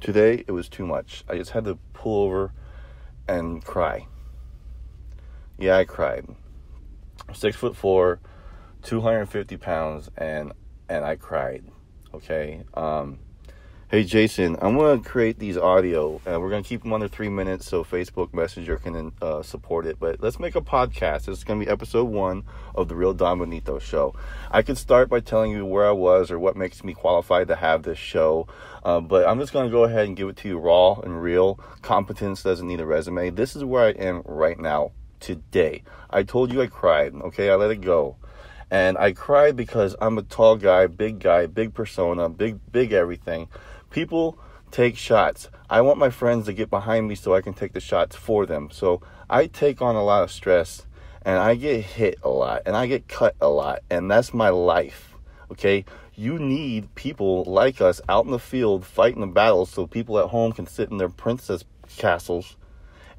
Today it was too much. I just had to pull over and cry. Yeah, I cried. Six foot four, 250 pounds, and and I cried. Okay. Um, hey Jason, I'm gonna create these audio, and we're gonna keep them under three minutes so Facebook Messenger can uh, support it. But let's make a podcast. This is gonna be episode one of the Real Don Benito Show. I could start by telling you where I was or what makes me qualified to have this show, uh, but I'm just gonna go ahead and give it to you raw and real. Competence doesn't need a resume. This is where I am right now today. I told you I cried. Okay, I let it go. And I cried because I'm a tall guy, big guy, big persona, big, big everything. People take shots. I want my friends to get behind me so I can take the shots for them. So I take on a lot of stress and I get hit a lot and I get cut a lot. And that's my life. Okay? You need people like us out in the field fighting the battles so people at home can sit in their princess castles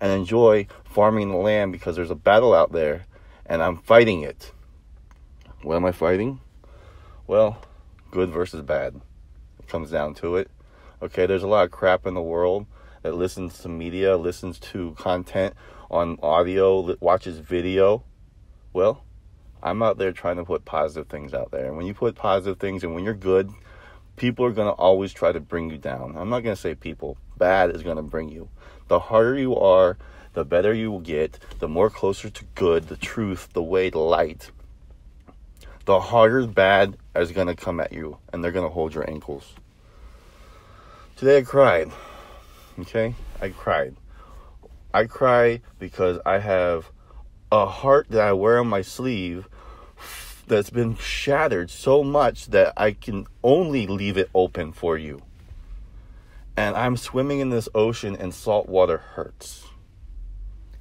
and enjoy farming the land because there's a battle out there and I'm fighting it. What am I fighting? Well, good versus bad. It comes down to it. Okay, there's a lot of crap in the world that listens to media, listens to content on audio, watches video. Well, I'm out there trying to put positive things out there. And when you put positive things and when you're good, people are going to always try to bring you down. I'm not going to say people, bad is going to bring you. The harder you are, the better you will get, the more closer to good, the truth, the way, the light. The harder bad is going to come at you and they're going to hold your ankles. Today I cried. Okay? I cried. I cry because I have a heart that I wear on my sleeve that's been shattered so much that I can only leave it open for you. And I'm swimming in this ocean and salt water hurts.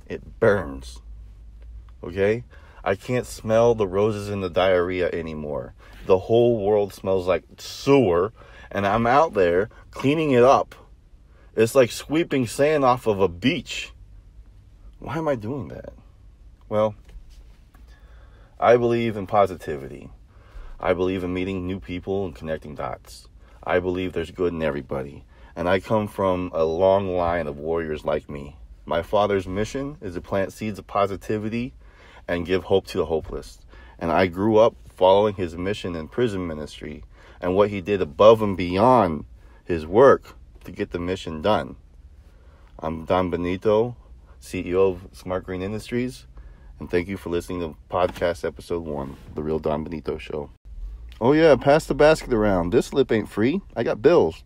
It burns. Okay? I can't smell the roses and the diarrhea anymore. The whole world smells like sewer and I'm out there cleaning it up. It's like sweeping sand off of a beach. Why am I doing that? Well, I believe in positivity. I believe in meeting new people and connecting dots. I believe there's good in everybody. And I come from a long line of warriors like me. My father's mission is to plant seeds of positivity and give hope to the hopeless. And I grew up following his mission in prison ministry and what he did above and beyond his work to get the mission done. I'm Don Benito, CEO of Smart Green Industries, and thank you for listening to podcast episode one, The Real Don Benito Show. Oh, yeah, pass the basket around. This lip ain't free. I got bills.